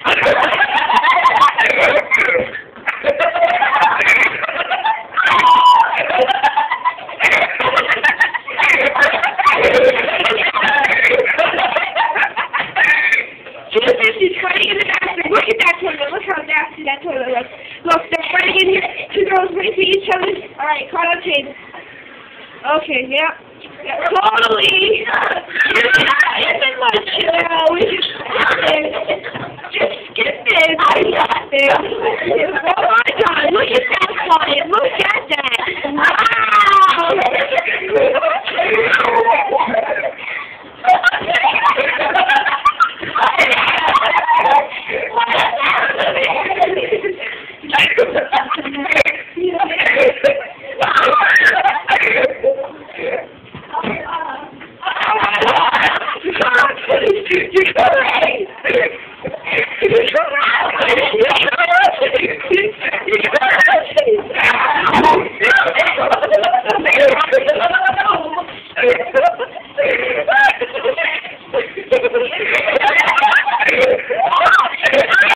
She's fighting in the bathroom. Look at that toilet. Look how nasty that toilet looks. Look, they're fighting in here. Two girls waiting each other. All right, caught on tape. Okay, yeah. We just Oh my God! Look at that flying. Look at that.